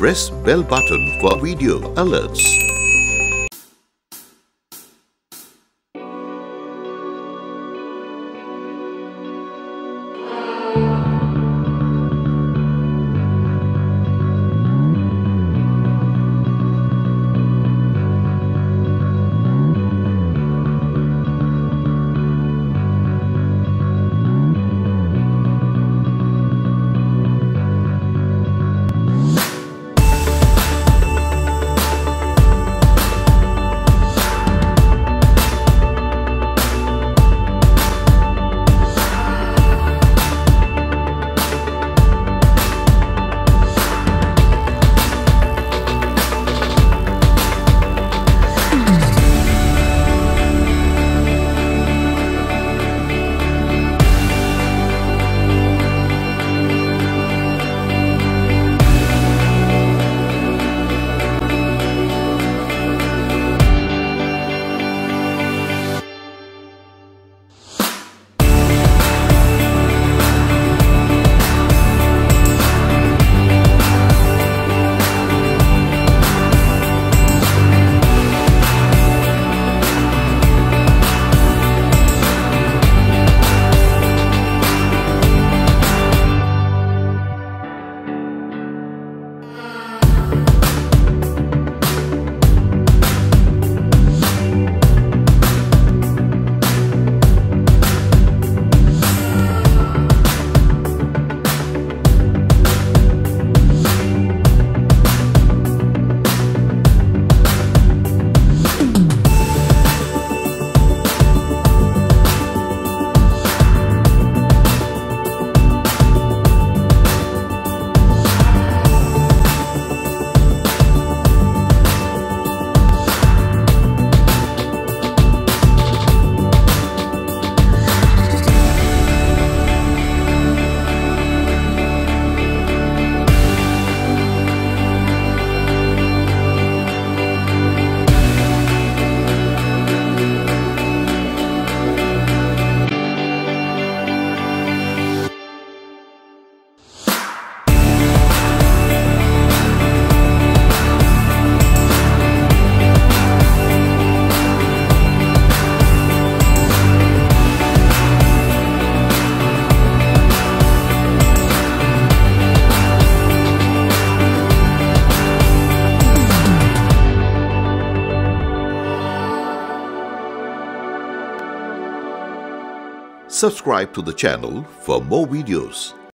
press bell button for video alerts. Subscribe to the channel for more videos.